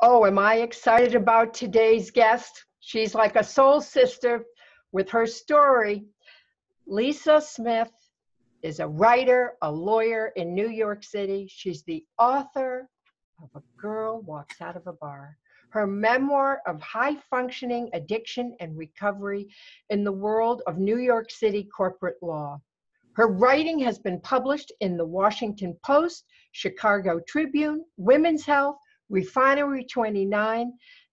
Oh, am I excited about today's guest? She's like a soul sister with her story. Lisa Smith is a writer, a lawyer in New York City. She's the author of A Girl Walks Out of a Bar, her memoir of high functioning addiction and recovery in the world of New York City corporate law. Her writing has been published in the Washington Post, Chicago Tribune, Women's Health, Refinery 29,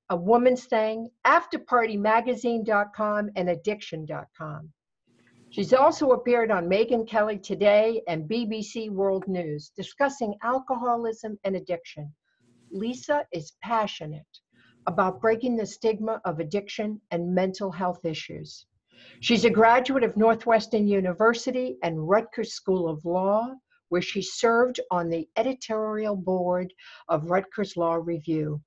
A Woman's Thing, AfterPartyMagazine.com, and Addiction.com. She's also appeared on Megyn Kelly Today and BBC World News discussing alcoholism and addiction. Lisa is passionate about breaking the stigma of addiction and mental health issues. She's a graduate of Northwestern University and Rutgers School of Law, where she served on the editorial board of Rutgers Law Review.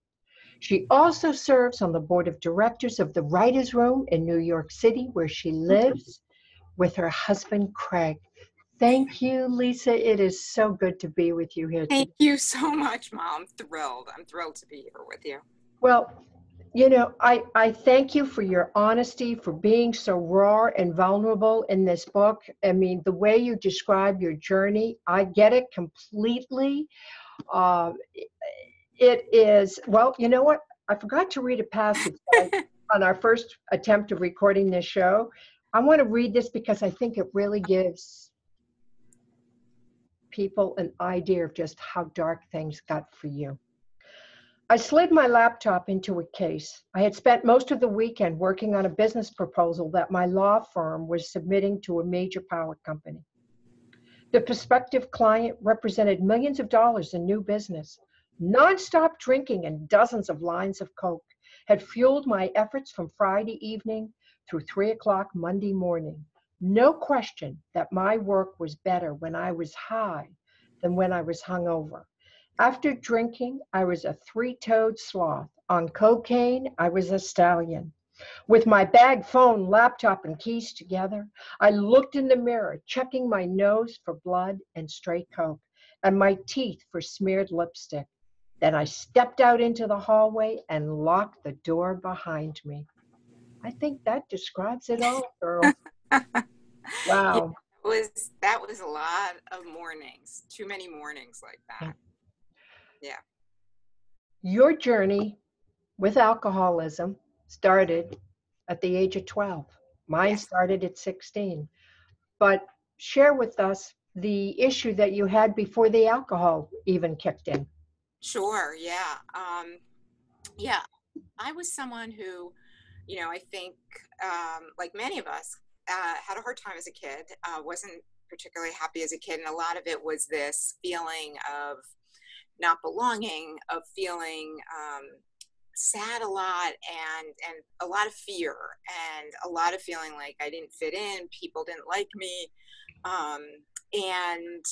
She also serves on the board of directors of the Writers' Room in New York City, where she lives with her husband, Craig. Thank you, Lisa. It is so good to be with you here. Thank today. you so much, Mal. I'm thrilled. I'm thrilled to be here with you. Well, you know, I, I thank you for your honesty, for being so raw and vulnerable in this book. I mean, the way you describe your journey, I get it completely. Uh, it is, well, you know what? I forgot to read a passage on our first attempt of recording this show. I want to read this because I think it really gives people an idea of just how dark things got for you. I slid my laptop into a case. I had spent most of the weekend working on a business proposal that my law firm was submitting to a major power company. The prospective client represented millions of dollars in new business. Nonstop drinking and dozens of lines of Coke had fueled my efforts from Friday evening through 3 o'clock Monday morning. No question that my work was better when I was high than when I was hungover. After drinking, I was a three toed sloth. On cocaine, I was a stallion. With my bag, phone, laptop, and keys together, I looked in the mirror, checking my nose for blood and straight coke, and my teeth for smeared lipstick. Then I stepped out into the hallway and locked the door behind me. I think that describes it all, girl. wow. Yeah, was that was a lot of mornings, too many mornings like that. Yeah. Your journey with alcoholism started at the age of 12. Mine yes. started at 16. But share with us the issue that you had before the alcohol even kicked in. Sure, yeah. Um, yeah, I was someone who, you know, I think, um, like many of us, uh, had a hard time as a kid, uh, wasn't particularly happy as a kid. And a lot of it was this feeling of not belonging, of feeling um, sad a lot and and a lot of fear and a lot of feeling like I didn't fit in, people didn't like me, um, and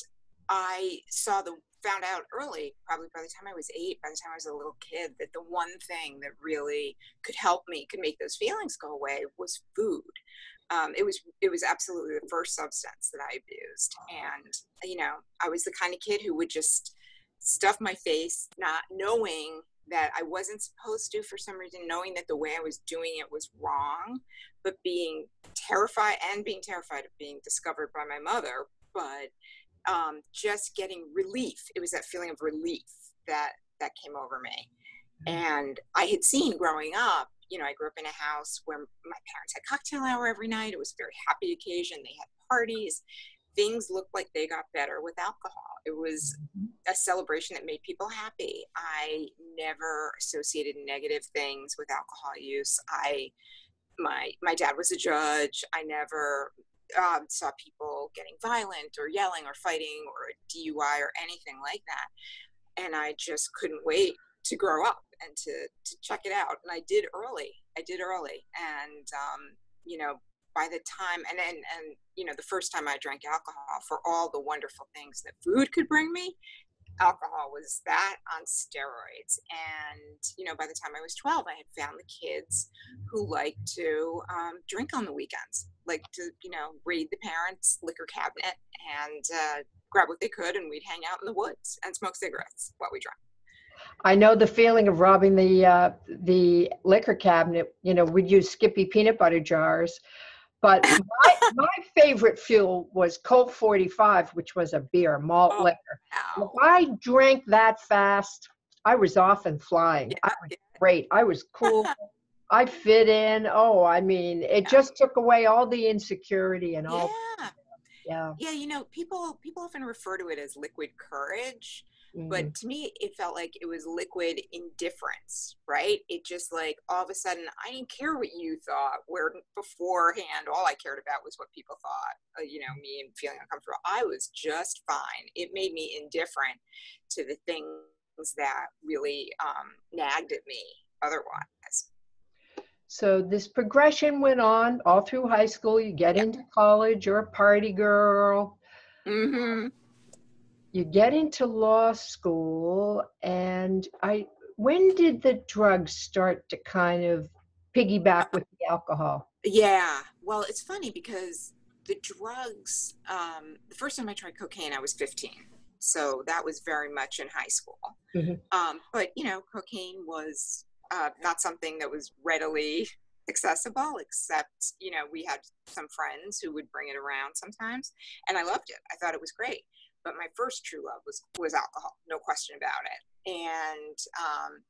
I saw the found out early, probably by the time I was eight, by the time I was a little kid, that the one thing that really could help me, could make those feelings go away, was food. Um, it was it was absolutely the first substance that I abused, and you know I was the kind of kid who would just stuff my face, not knowing that I wasn't supposed to for some reason, knowing that the way I was doing it was wrong, but being terrified and being terrified of being discovered by my mother, but um, just getting relief. It was that feeling of relief that that came over me. And I had seen growing up, you know, I grew up in a house where my parents had cocktail hour every night. It was a very happy occasion. They had parties things looked like they got better with alcohol. It was mm-hmm. a celebration that made people happy. I never associated negative things with alcohol use. I my my dad was a judge. I never um, saw people getting violent or yelling or fighting or a DUI or anything like that. And I just couldn't wait to grow up and to to check it out. And I did early. I did early. And um, you know, by the time and, and and you know the first time i drank alcohol for all the wonderful things that food could bring me alcohol was that on steroids and you know by the time i was 12 i had found the kids who liked to um, drink on the weekends like to you know raid the parents liquor cabinet and uh, grab what they could and we'd hang out in the woods and smoke cigarettes while we drank I know the feeling of robbing the uh, the liquor cabinet. You know, we'd use Skippy peanut butter jars, but my, my favorite fuel was Colt 45, which was a beer, malt Oh, liquor. Ow. If I drank that fast, I was off and flying. I was great. I was cool. I fit in. Oh, I mean, it just took away all the insecurity and all. yeah, Yeah. yeah. You know, people people often refer to it as liquid courage, mhm. but to me, it felt like it was liquid indifference. Right? It just like all of a sudden, I didn't care what you thought. Where beforehand, all I cared about was what people thought. Uh, you know, me and feeling uncomfortable. I was just fine. It made me indifferent to the things that really um, nagged at me otherwise. So this progression went on all through high school. You get into college, you're a party girl. Mm-hmm. You get into law school, and I. When did the drugs start to kind of piggyback with the alcohol? Yeah. Well, it's funny because the drugs, um, the first time I tried cocaine, I was 15. So that was very much in high school. Mhm. Um, but, you know, cocaine was uh, not something that was readily accessible, except, you know, we had some friends who would bring it around sometimes. And I loved it. I thought it was great. But my first true love was, was alcohol, no question about it. And um,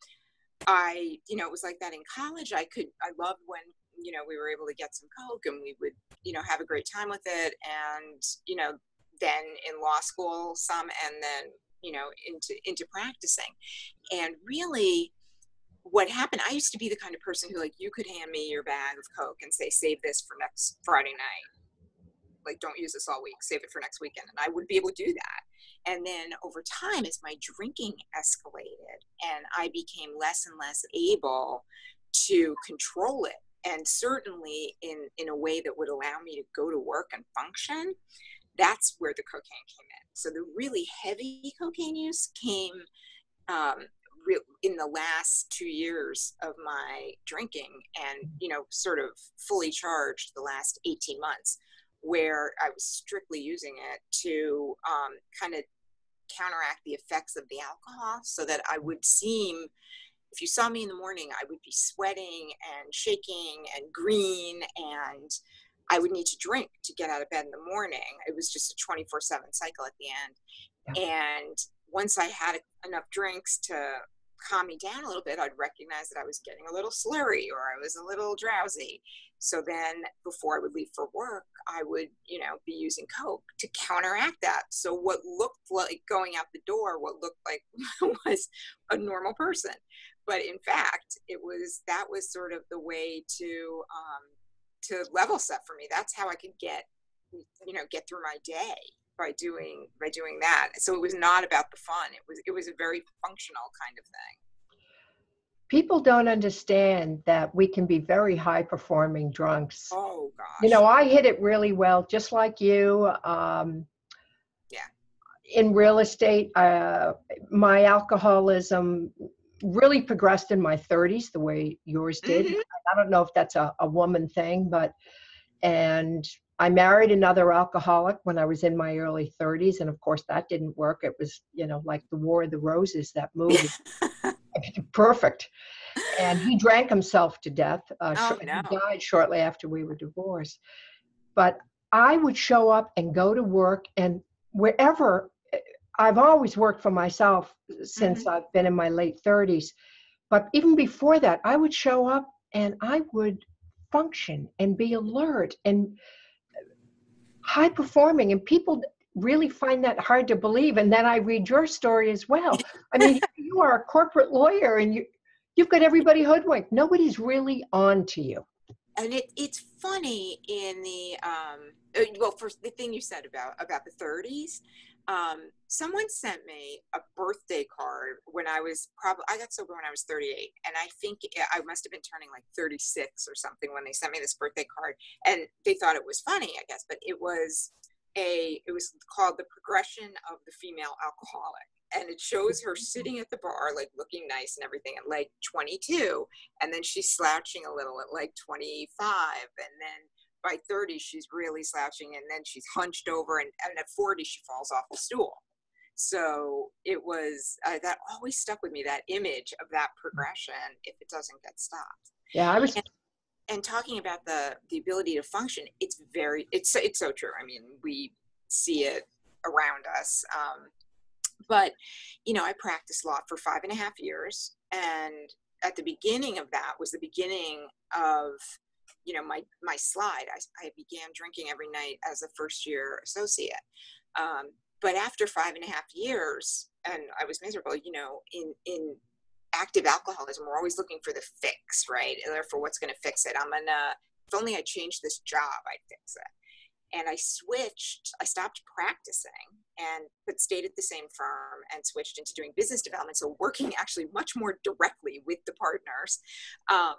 I, you know, it was like that in college. I could, I loved when, you know, we were able to get some Coke and we would, you know, have a great time with it. And, you know, then in law school, some, and then, you know, into, into practicing. And really, what happened, I used to be the kind of person who, like, you could hand me your bag of Coke and say, save this for next Friday night. Like, don't use this all week, save it for next weekend. And I would be able to do that. And then over time, as my drinking escalated and I became less and less able to control it, and certainly in, in a way that would allow me to go to work and function, that's where the cocaine came in. So the really heavy cocaine use came um, re- in the last two years of my drinking and, you know, sort of fully charged the last 18 months where I was strictly using it to um, kind of counteract the effects of the alcohol so that I would seem, if you saw me in the morning, I would be sweating and shaking and green and I would need to drink to get out of bed in the morning. It was just a 24 7 cycle at the end. And once I had enough drinks to calm me down a little bit, I'd recognize that I was getting a little slurry or I was a little drowsy. So then before I would leave for work, I would, you know, be using Coke to counteract that. So what looked like going out the door, what looked like was a normal person. But in fact, it was that was sort of the way to um, to level set for me. That's how I could get, you know, get through my day by doing by doing that. So it was not about the fun. It was it was a very functional kind of thing. People don't understand that we can be very high performing drunks. Oh gosh. You know, I hit it really well, just like you. Um, Yeah. In real estate, uh, my alcoholism really progressed in my 30s, the way yours did. Mhm. I don't know if that's a, a woman thing, but, and I married another alcoholic when I was in my early 30s. And of course, that didn't work. It was, you know, like the War of the Roses, that movie. Perfect. And he drank himself to death. Uh, Oh, no. He died shortly after we were divorced. But I would show up and go to work, and wherever eh, I've always worked for myself since Mm-hmm. I've been in my late 30s. But even before that, I would show up and I would function and be alert and high performing. And people really find that hard to believe. And then I read your story as well. I mean, you are a corporate lawyer and you, you've got everybody hoodwinked. Nobody's really on to you. and it, it's funny in the um, uh, well first the thing you said about about the 30s um, someone sent me a birthday card when i was probably i got sober when i was 38 and i think i must have been turning like 36 or something when they sent me this birthday card and they thought it was funny i guess but it was a it was called the progression of the female alcoholic and it shows her sitting at the bar like looking nice and everything at like 22 and then she's slouching a little at like 25 and then by 30 she's really slouching and then she's hunched over and, and at 40 she falls off the stool So it was uh, that always stuck with me that image of that progression if it doesn't get stopped. Yeah, I was. And, and talking about the the ability to function, it's very it's it's so true. I mean, we see it around us. Um, but you know, I practiced law for five and a half years, and at the beginning of that was the beginning of you know my my slide I, I began drinking every night as a first year associate. Um, but after five and a half years and i was miserable you know in in active alcoholism we're always looking for the fix right? Therefore what's going to fix it? I'm gonna if only i changed this job i'd fix it. And i switched i stopped practicing and but stayed at the same firm and switched into doing business development so working actually much more directly with the partners. Um,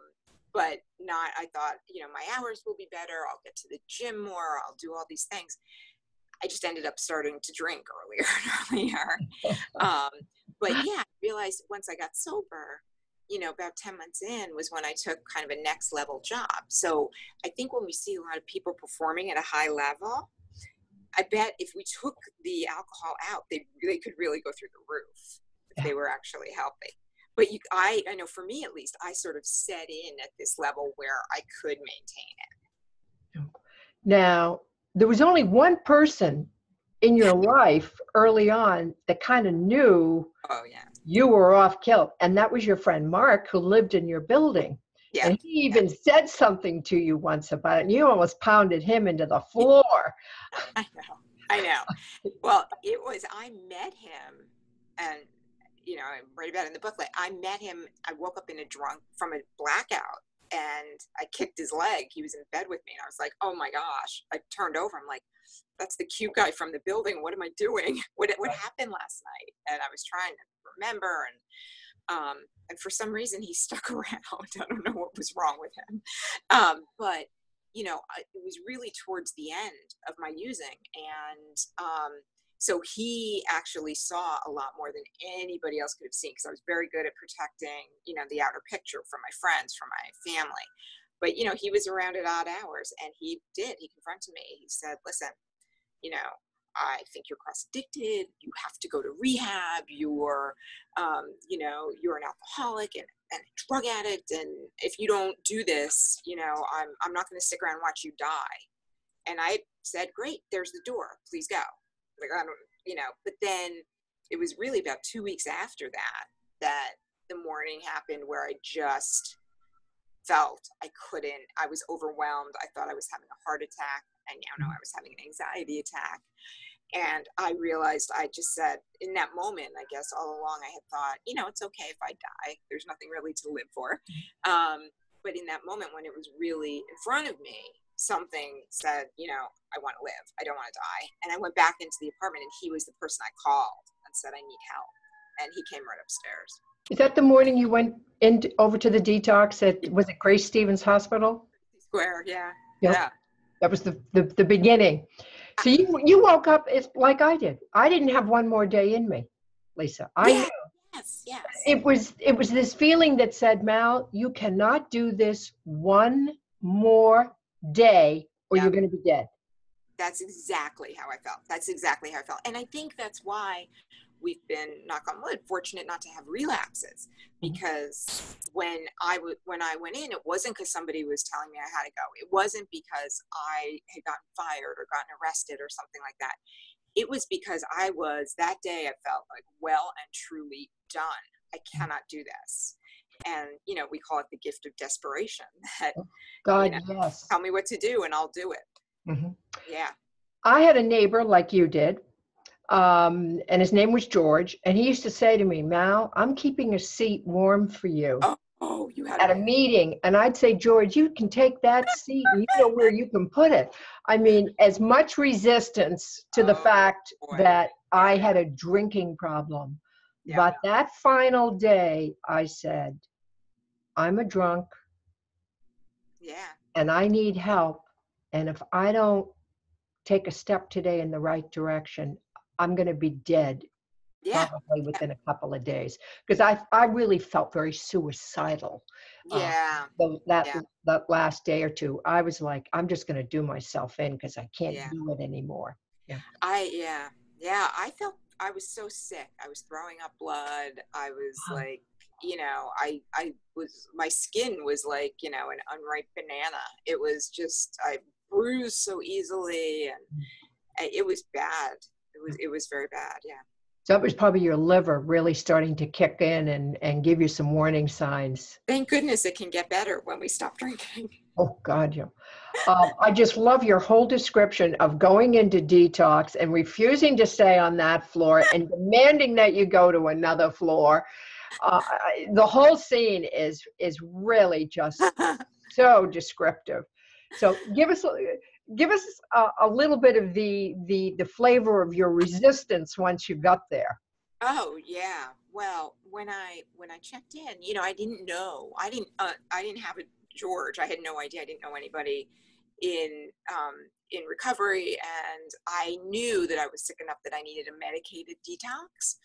but not i thought you know my hours will be better i'll get to the gym more i'll do all these things. I just ended up starting to drink earlier and earlier. Um, but yeah i realized once i got sober you know about 10 months in was when i took kind of a next level job. So i think when we see a lot of people performing at a high level i bet if we took the alcohol out they, they could really go through the roof if they were actually healthy but you i i know for me at least i sort of set in at this level where i could maintain it. Now there was only one person in your life early on that kind of knew oh yeah. you were off kilt and that was your friend mark who lived in your building. Yeah and he even yeah. said something to you once about it and you almost pounded him into the floor. I know i know. Well it was i met him and you know, I write about it in the booklet. I met him. I woke up in a drunk from a blackout, and I kicked his leg. He was in bed with me, and I was like, "Oh my gosh!" I turned over. I'm like, "That's the cute guy from the building. What am I doing? What what happened last night?" And I was trying to remember, and um, and for some reason he stuck around. I don't know what was wrong with him, um, but you know, it was really towards the end of my using, and um, so he actually saw a lot more than anybody else could have seen because I was very good at protecting, you know, the outer picture from my friends, from my family. But you know, he was around at odd hours, and he did. He confronted me. He said, "Listen, you know, I think you're cross addicted. You have to go to rehab. You're, um, you know, you're an alcoholic and, and a drug addict. And if you don't do this, you know, I'm, I'm not going to stick around and watch you die. And I said, great, there's the door. Please go like I don't, you know. But then it was really about two weeks after that that the morning happened where I just felt I couldn't. I was overwhelmed. I thought I was having a heart attack. I now know I was having an anxiety attack. And I realized I just said in that moment, I guess all along I had thought, you know, it's okay if I die. There's nothing really to live for. Um, but in that moment when it was really in front of me, something said, you know, I want to live. I don't want to die. And I went back into the apartment and he was the person I called and said, I need help. And he came right upstairs. Is that the morning you went in over to the detox at was it Grace Stevens Hospital? Square, yeah. Yep. Yeah. That was the, the, the beginning. So you you woke up it's like I did. I didn't have one more day in me, Lisa. I yeah. Yes, yes. It was it was this feeling that said, Mal, you cannot do this one more day or you're going to be dead. That's exactly how I felt. That's exactly how I felt. And I think that's why we've been knock on wood fortunate not to have relapses mm-hmm. because when I w- when I went in it wasn't because somebody was telling me I had to go. It wasn't because I had gotten fired or gotten arrested or something like that. It was because I was that day I felt like well and truly done. I mm-hmm. cannot do this and you know we call it the gift of desperation that oh, god you know, yes. tell me what to do and i'll do it. Mm-hmm. yeah. I had a neighbor like you did um, and his name was george and he used to say to me mal i'm keeping a seat warm for you oh, oh you had at a meeting. And i'd say george you can take that seat you know where you can put it. I mean as much resistance to the oh, fact boy. that i had a drinking problem yeah. But that final day, I said, I'm a drunk. Yeah. And I need help. And if I don't take a step today in the right direction, I'm going to be dead yeah. probably within a couple of days because I I really felt very suicidal. Uh, yeah. The, that yeah. that last day or two, I was like, I'm just going to do myself in because I can't yeah. do it anymore. Yeah. I yeah yeah I felt I was so sick. I was throwing up blood. I was like, you know, I I was my skin was like, you know, an unripe banana. It was just I bruised so easily, and mm. it was bad. It was it was very bad. Yeah. So that was probably your liver really starting to kick in and, and give you some warning signs. Thank goodness it can get better when we stop drinking. Oh, God, yeah. Um, I just love your whole description of going into detox and refusing to stay on that floor and demanding that you go to another floor. Uh, the whole scene is is really just so descriptive. So give us give us a, a, little bit of the the the flavor of your resistance once you got there. Oh yeah. Well when i when i checked in you know i didn't know. I didn't uh, i didn't have a george. I had no idea. I didn't know anybody in um, in recovery. And i knew that i was sick enough that i needed a medicated detox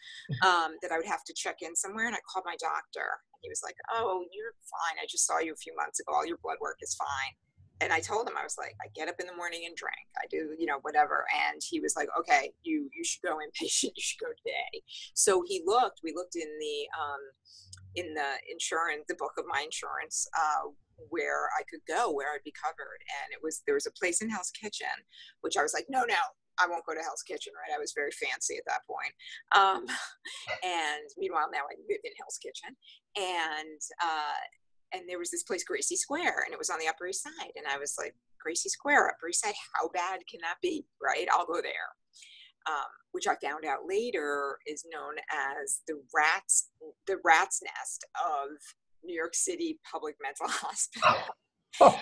um, that i would have to check in somewhere. And i called my doctor. He was like oh you're fine. I just saw you a few months ago. All your blood work is fine and I told him I was like, I get up in the morning and drink. I do, you know, whatever. And he was like, okay, you you should go inpatient. You should go today. So he looked. We looked in the um, in the insurance, the book of my insurance, uh, where I could go, where I'd be covered. And it was there was a place in Hell's Kitchen, which I was like, no, no, I won't go to Hell's Kitchen, right? I was very fancy at that point. Um, and meanwhile, now I live in Hell's Kitchen. And uh, and there was this place gracie square and it was on the upper east side. And i was like gracie square upper east side? How bad can that be? Right? I'll go there. Um, which i found out later is known as the rats the rat's nest of new york city public mental hospital. Oh,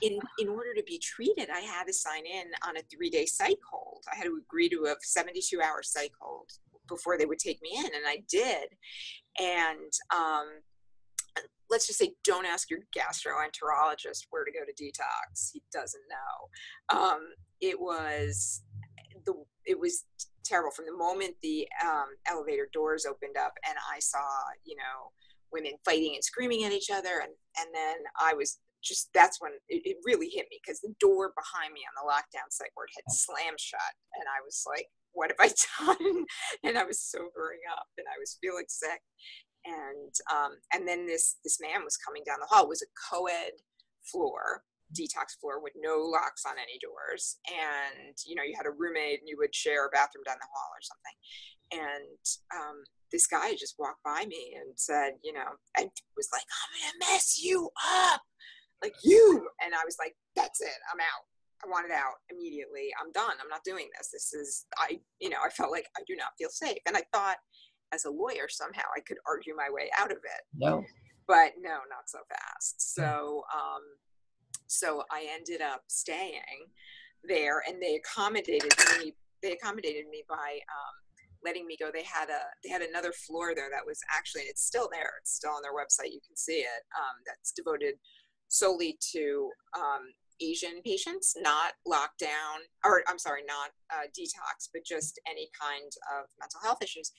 in, in order to be treated, I had to sign in on a three day psych hold. I had to agree to a 72 hour psych hold before they would take me in, and I did. And um, let's just say don't ask your gastroenterologist where to go to detox. He doesn't know. Um, it was the it was terrible. From the moment the um, elevator doors opened up and i saw you know women fighting and screaming at each other and and then i was just that's when it, it really hit me because the door behind me on the lockdown psych ward had slammed shut and i was like what have i done? And i was sobering up and i was feeling sick and um, and then this this man was coming down the hall it was a co-ed floor detox floor with no locks on any doors and you know you had a roommate and you would share a bathroom down the hall or something and um, this guy just walked by me and said you know and was like i'm gonna mess you up like you and i was like that's it i'm out I wanted out immediately. I'm done. I'm not doing this. This is I you know, I felt like I do not feel safe. And I thought as a lawyer somehow I could argue my way out of it. No. But no, not so fast. So um, so I ended up staying there, and they accommodated me. They accommodated me by um, letting me go. They had a they had another floor there that was actually, and it's still there. It's still on their website. You can see it. Um, that's devoted solely to um, Asian patients, not lockdown, or I'm sorry, not uh, detox, but just any kind of mental health issues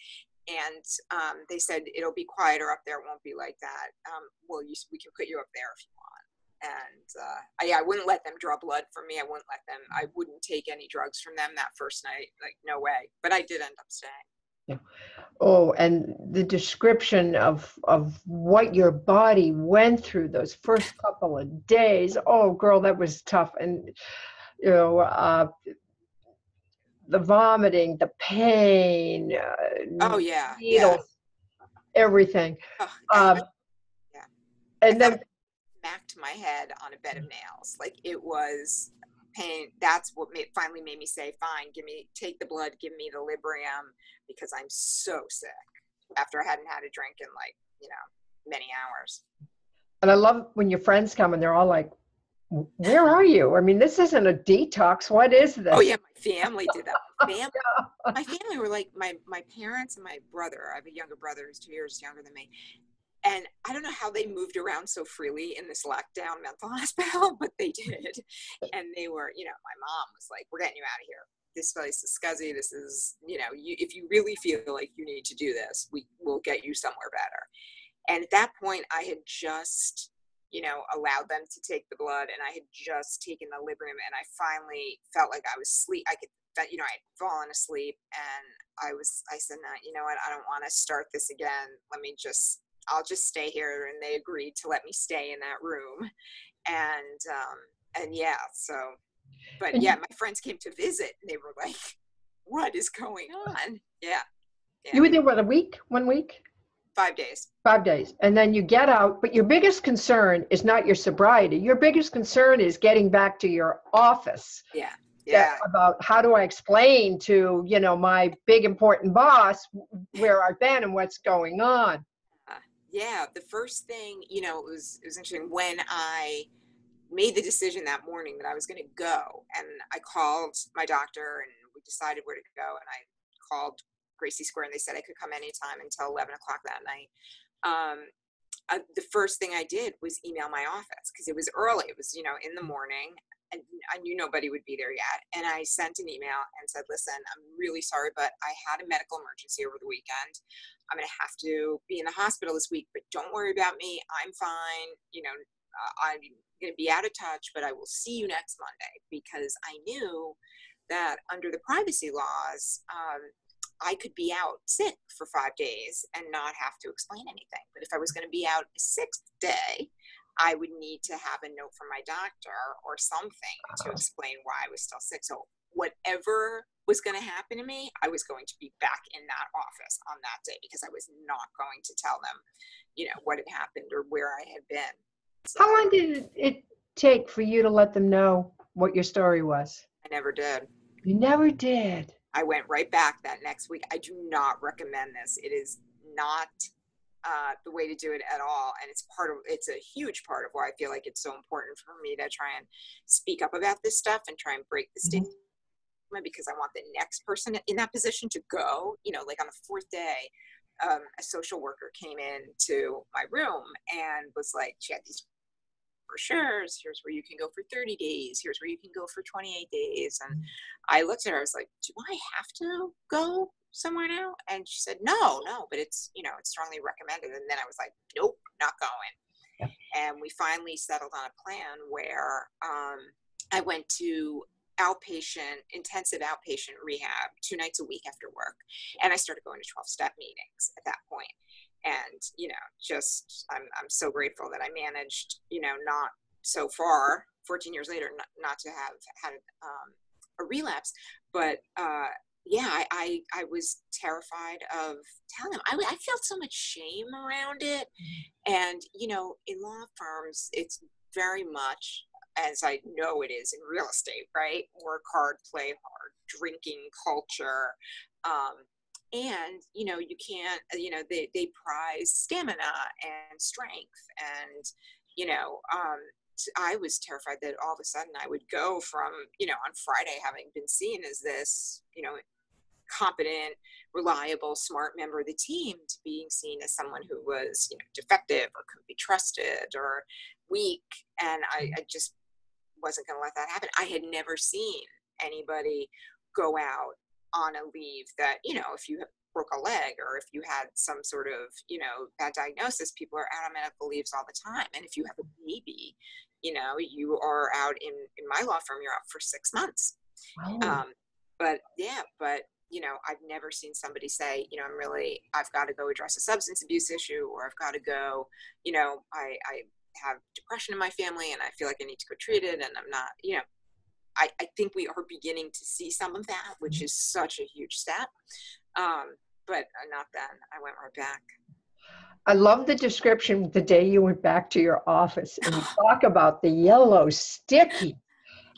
and um, they said it'll be quieter up there. It won't be like that. Um, well, you, we can put you up there if you want. And uh, I, I wouldn't let them draw blood from me. I wouldn't let them. I wouldn't take any drugs from them that first night. Like no way. But I did end up staying. Yeah. Oh, and the description of of what your body went through those first couple of days. Oh, girl, that was tough. And you know, uh, the vomiting, the pain. Uh, oh yeah, needles, yeah. everything. Oh, um, yeah. And then smacked my head on a bed of nails. Like it was pain. That's what made, finally made me say, "Fine, give me take the blood, give me the Librium because I'm so sick." After I hadn't had a drink in like you know many hours. And I love when your friends come and they're all like, where are you? I mean, this isn't a detox. What is oh, this? Oh yeah, my family did that. My family, my family were like my my parents and my brother. I have a younger brother who's two years younger than me, and I don't know how they moved around so freely in this lockdown mental hospital, but they did. And they were, you know, my mom was like, "We're getting you out of here. This place is scuzzy. This is, you know, you, if you really feel like you need to do this, we will get you somewhere better." And at that point, I had just you know, allowed them to take the blood, and I had just taken the Librium, and I finally felt like I was sleep. I could, that you know, I had fallen asleep, and I was, I said, no, you know what? I don't want to start this again. Let me just, I'll just stay here. And they agreed to let me stay in that room. And, um, and yeah, so, but yeah, my friends came to visit and they were like, what is going on? Yeah. yeah. You were there, what, a week, one week? Five days. Five days. And then you get out, but your biggest concern is not your sobriety. Your biggest concern is getting back to your office. Yeah yeah. about how do I explain to, you know, my big important boss where I've been and what's going on. Uh, yeah, the first thing, you know, it was it was interesting when I made the decision that morning that I was going to go and I called my doctor and we decided where to go and I called Gracie Square and they said I could come anytime until 11 o'clock that night. Um, the first thing I did was email my office because it was early. It was, you know, in the morning and I knew nobody would be there yet. And I sent an email and said, listen, I'm really sorry, but I had a medical emergency over the weekend. I'm going to have to be in the hospital this week, but don't worry about me. I'm fine. You know, uh, I'm going to be out of touch, but I will see you next Monday because I knew that under the privacy laws, um, I could be out sick for five days and not have to explain anything. But if I was going to be out a sixth day, I would need to have a note from my doctor or something to uh-huh. explain why I was still sick. So whatever was going to happen to me, I was going to be back in that office on that day because I was not going to tell them, you know, what had happened or where I had been. So, How long did it take for you to let them know what your story was? I never did. You never did. I went right back that next week. I do not recommend this. It is not uh, the way to do it at all. And it's part of, it's a huge part of why I feel like it's so important for me to try and speak up about this stuff and try and break the stigma mm-hmm. because I want the next person in that position to go, you know, like on the fourth day, um, a social worker came in to my room and was like, she had these brochures. Here's where you can go for 30 days. Here's where you can go for 28 days. And mm-hmm. I looked at her, I was like, do I have to go somewhere now? And she said, no, no, but it's, you know, it's strongly recommended. And then I was like, nope, not going. Yeah. And we finally settled on a plan where um, I went to outpatient, intensive outpatient rehab two nights a week after work. And I started going to 12 step meetings at that point. And, you know, just, I'm, I'm so grateful that I managed, you know, not so far, 14 years later, not, not to have had um, a relapse, but uh, yeah, I, I, I was terrified of telling them. I, I felt so much shame around it. And, you know, in law firms, it's very much as I know it is in real estate, right? Work hard, play hard, drinking culture. Um, and, you know, you can't, uh, you know, they, they prize stamina and strength. And, you know, um, I was terrified that all of a sudden I would go from, you know, on Friday having been seen as this, you know, competent, reliable, smart member of the team to being seen as someone who was, you know, defective or couldn't be trusted or weak. And I, I just wasn't going to let that happen. I had never seen anybody go out on a leave that, you know, if you broke a leg or if you had some sort of, you know, bad diagnosis, people are out on medical leaves all the time. And if you have a baby, you know, you are out in, in my law firm, you're out for six months. Oh. Um, but yeah, but you know, I've never seen somebody say, you know, I'm really, I've got to go address a substance abuse issue, or I've got to go, you know, I, I have depression in my family and I feel like I need to go treat it and I'm not, you know, I, I think we are beginning to see some of that, which mm-hmm. is such a huge step. Um, but uh, not then. I went right back. I love the description the day you went back to your office and you talk about the yellow sticky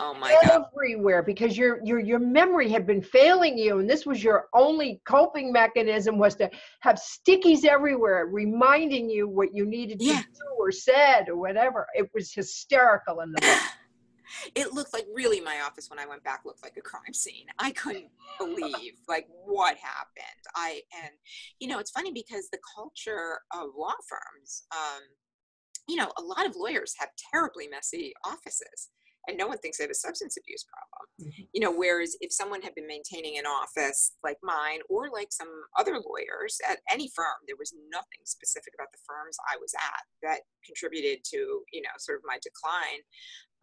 Oh my god. Everywhere because your your your memory had been failing you and this was your only coping mechanism was to have stickies everywhere reminding you what you needed yeah. to do or said or whatever. It was hysterical in the book. It looked like really my office when I went back looked like a crime scene. I couldn't believe like what happened. I and you know it's funny because the culture of law firms, um, you know, a lot of lawyers have terribly messy offices and no one thinks they have a substance abuse problem. Mm-hmm. You know, whereas if someone had been maintaining an office like mine or like some other lawyers at any firm, there was nothing specific about the firms I was at that contributed to, you know, sort of my decline.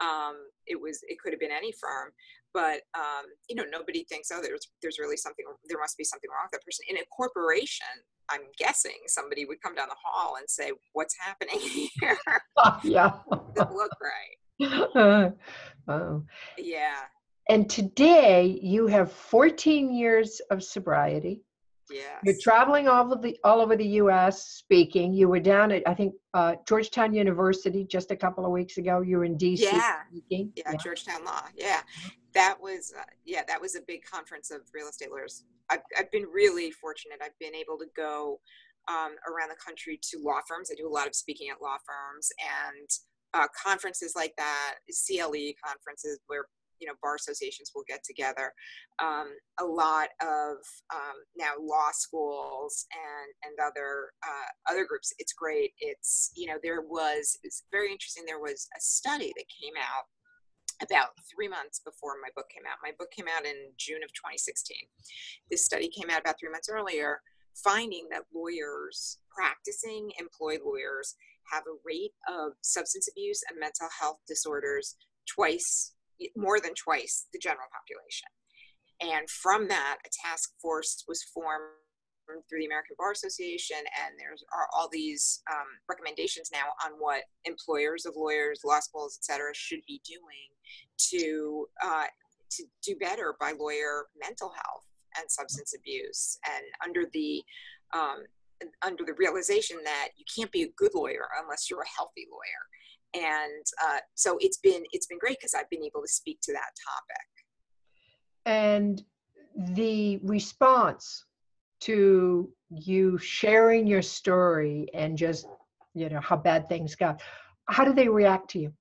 Um, it was, it could have been any firm. but um, you know nobody thinks oh there's there's really something there must be something wrong with that person. In a corporation i'm guessing somebody would come down the hall and say what's happening here? Yeah. Doesn't look right. Wow. yeah. And today you have 14 years of sobriety yeah you're traveling all over the all over the us speaking you were down at i think uh, georgetown university just a couple of weeks ago you were in dc Yeah. speaking. yeah, Georgetown Law. Yeah, that was uh, yeah, that was a big conference of real estate lawyers. I've, I've been really fortunate. I've been able to go um, around the country to law firms. I do a lot of speaking at law firms and uh, conferences like that, CLE conferences where you know bar associations will get together. Um, a lot of um, now law schools and and other uh, other groups. It's great. It's you know there was it's very interesting. There was a study that came out about three months before my book came out. My book came out in June of 2016. This study came out about three months earlier, finding that lawyers, practicing employed lawyers, have a rate of substance abuse and mental health disorders twice, more than twice the general population. And from that, a task force was formed through the American Bar Association, and there are all these um, recommendations now on what employers of lawyers, law schools, et cetera, should be doing to uh, to do better by lawyer mental health and substance abuse, and under the um, under the realization that you can't be a good lawyer unless you're a healthy lawyer. And uh, so it's been it's been great because I've been able to speak to that topic. and the response to you sharing your story and just you know how bad things got how do they react to you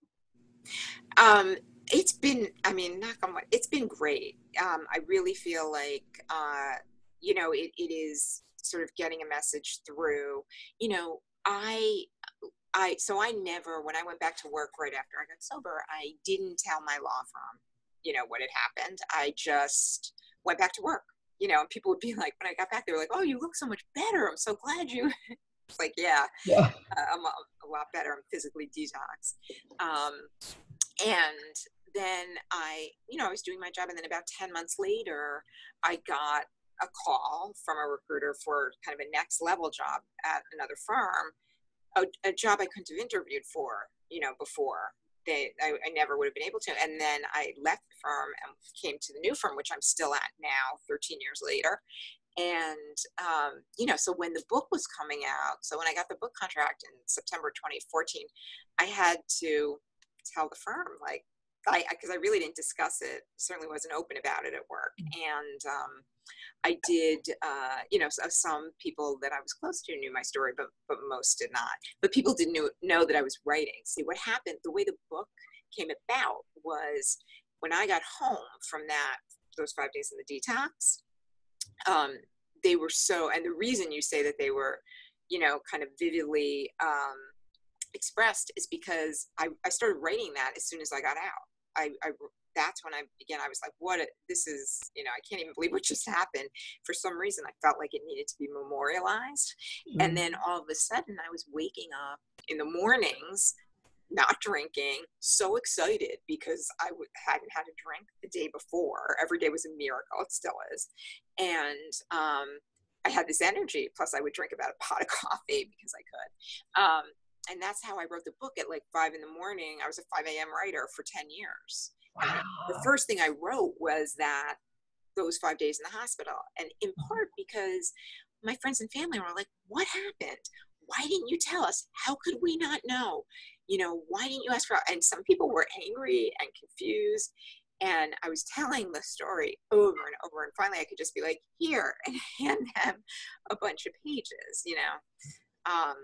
Um, it's been, I mean, knock on wood, it's been great. Um, I really feel like, uh, you know, it, it is sort of getting a message through. You know, I, I, so I never, when I went back to work right after I got sober, I didn't tell my law firm, you know, what had happened. I just went back to work. You know, and people would be like, when I got back, they were like, "Oh, you look so much better. I'm so glad you." it's like, yeah, yeah uh, I'm a, a lot better. I'm physically detox. Um, and then I, you know, I was doing my job, and then about 10 months later, I got a call from a recruiter for kind of a next level job at another firm, a, a job I couldn't have interviewed for, you know, before. They, I, I never would have been able to. And then I left the firm and came to the new firm, which I'm still at now, 13 years later and um, you know so when the book was coming out so when i got the book contract in september 2014 i had to tell the firm like because I, really didn't discuss it certainly wasn't open about it at work. And um, i did uh, you know so some people that i was close to knew my story but but most did not. But people didn't know, know that i was writing. See what happened the way the book came about was when i got home from that those five days in the detox um, they were so and the reason you say that they were you know kind of vividly um, expressed is because I, I started writing that as soon as i got out I, I that's when i began i was like what a, this is you know i can't even believe what just happened for some reason i felt like it needed to be memorialized Mm-hmm. and then all of a sudden i was waking up in the mornings not drinking, so excited because I w- hadn't had a drink the day before. Every day was a miracle. It still is. And um, I had this energy. Plus, I would drink about a pot of coffee because I could. Um, and that's how I wrote the book at like five in the morning. I was a 5 a.m. writer for 10 years. wow. The first thing I wrote was that those five days in the hospital. And in part because my friends and family were like, What happened? Why didn't you tell us? How could we not know? You know, why didn't you ask for? And some people were angry and confused. And I was telling the story over and over. And finally, I could just be like, Here, and hand them a bunch of pages, you know. Um,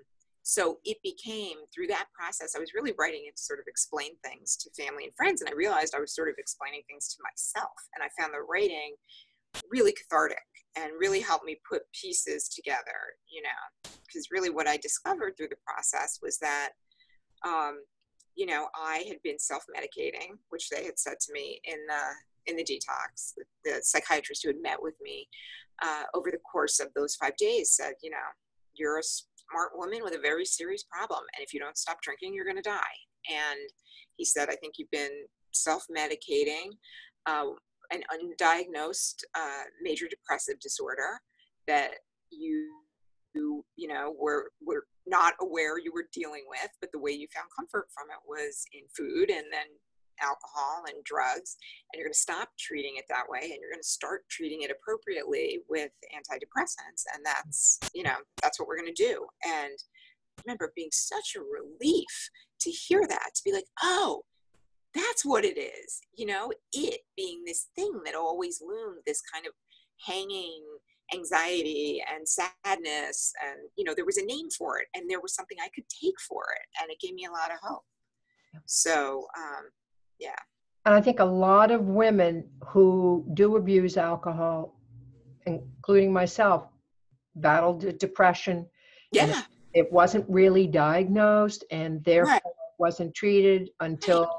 so it became through that process, I was really writing it to sort of explain things to family and friends. And I realized I was sort of explaining things to myself. And I found the writing really cathartic and really helped me put pieces together, you know, because really what I discovered through the process was that, um, you know, I had been self-medicating, which they had said to me in the in the detox. The, the psychiatrist who had met with me uh, over the course of those five days said, you know, you're a smart woman with a very serious problem, and if you don't stop drinking, you're going to die. And he said, I think you've been self-medicating uh, an undiagnosed uh, major depressive disorder that you you you know were were not aware you were dealing with but the way you found comfort from it was in food and then alcohol and drugs and you're going to stop treating it that way and you're going to start treating it appropriately with antidepressants and that's you know that's what we're going to do. And I remember being such a relief to hear that to be like oh that's what it is you know it being this thing that always loomed this kind of hanging anxiety and sadness and you know there was a name for it and there was something i could take for it and it gave me a lot of hope. So um, yeah and i think a lot of women who do abuse alcohol including myself battled depression yeah it wasn't really diagnosed and therefore right. wasn't treated until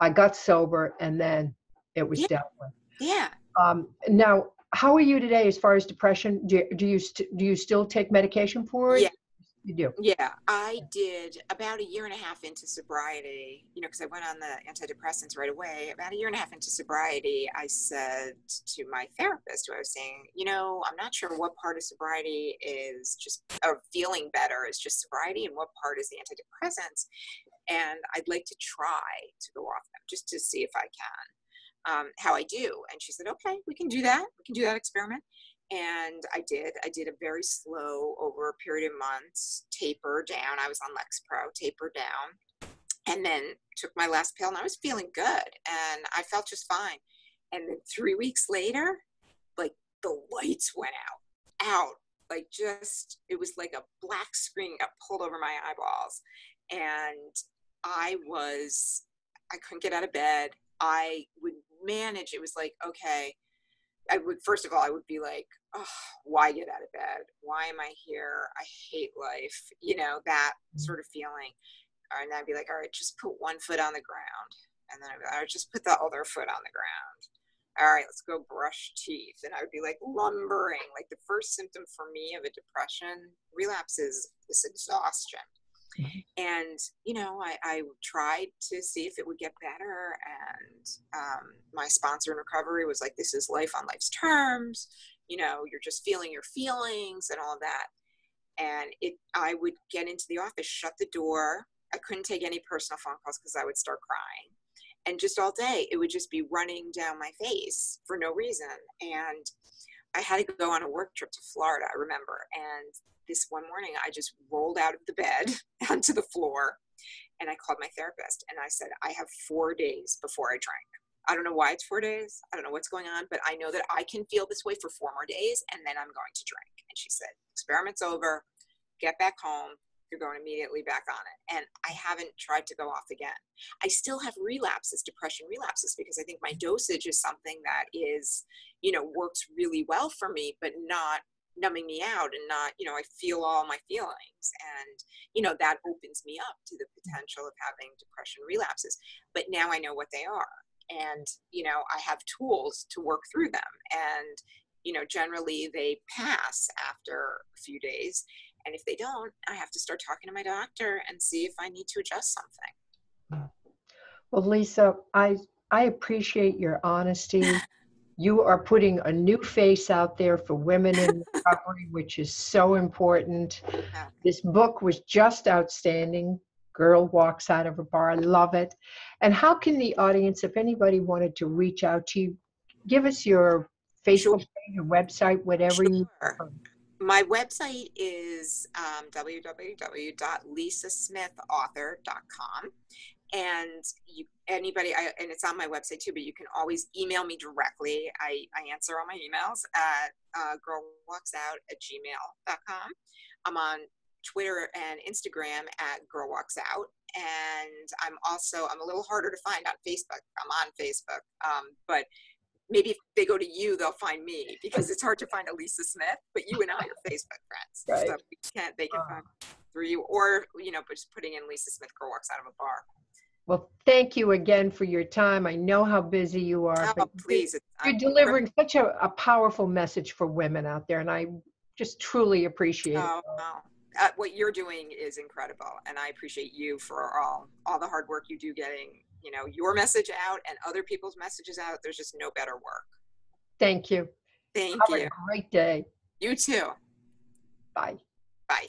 i got sober and then it was yeah. dealt with yeah um, now how are you today as far as depression? Do, do you st- do you still take medication for it? Yeah. You do. Yeah, I did about a year and a half into sobriety, you know, because I went on the antidepressants right away. About a year and a half into sobriety, I said to my therapist, who I was saying, you know, I'm not sure what part of sobriety is just, or feeling better is just sobriety and what part is the antidepressants. And I'd like to try to go off them just to see if I can um, how I do. And she said, okay, we can do that. We can do that experiment. And I did. I did a very slow, over a period of months, taper down. I was on Lexapro, taper down, and then took my last pill, and I was feeling good, and I felt just fine. And then three weeks later, like the lights went out, out, like just it was like a black screen got pulled over my eyeballs, and I was I couldn't get out of bed. I would manage, it was like, okay, I would, first of all, I would be like, oh, why get out of bed? Why am I here? I hate life. You know, that mm-hmm. sort of feeling. And I'd be like, all right, just put one foot on the ground. And then I would just put the other foot on the ground. All right, let's go brush teeth. And I would be like lumbering. Like the first symptom for me of a depression relapse is this exhaustion. Mm-hmm. And, you know, I, I, tried to see if it would get better. And um, my sponsor in recovery was like, this is life on life's terms. You know, you're just feeling your feelings and all that. And it, I would get into the office, shut the door. I couldn't take any personal phone calls because I would start crying. And just all day, it would just be running down my face for no reason. And I had to go on a work trip to Florida, I remember. And this one morning, I just rolled out of the bed onto the floor and I called my therapist and I said, I have four days before I drink. I don't know why it's four days. I don't know what's going on, but I know that I can feel this way for four more days and then I'm going to drink. And she said, Experiment's over. Get back home. You're going immediately back on it. And I haven't tried to go off again. I still have relapses, depression relapses, because I think my dosage is something that is, you know, works really well for me, but not numbing me out and not you know i feel all my feelings. And you know that opens me up to the mm-hmm. potential of having depression relapses. But now i know what they are. And you know i have tools to work through them. And you know generally they pass after a few days. And if they don't i have to start talking to my doctor and see if i need to adjust something. Hmm. Well lisa i i appreciate your honesty you are putting a new face out there for women in recovery, which is so important. This book was just outstanding. Girl walks out of a bar. I love it. And how can the audience, if anybody wanted to reach out to you, give us your Facebook page, your website, whatever sure. you. My website is um, www.lisasmithauthor.com and you anybody I, and it's on my website too but you can always email me directly. I, I answer all my emails at uh, girlwalksout at gmail.com i'm on twitter and instagram at girlwalksout and i'm also i'm a little harder to find on facebook. I'm on facebook um, but maybe if they go to you they'll find me because it's hard to find elisa smith but you and i are facebook friends. Right. so we can't they can uh. find through you or you know but just putting in lisa smith girl walks out of a bar well, thank you again for your time. I know how busy you are. Oh, please. You're delivering such a, a, powerful message for women out there, and I just truly appreciate oh, it. Wow. Uh, what you're doing is incredible, and I appreciate you for all all the hard work you do getting you know your message out and other people's messages out there's just no better work Thank you. thank Have you a great day. you too Bye. Bye.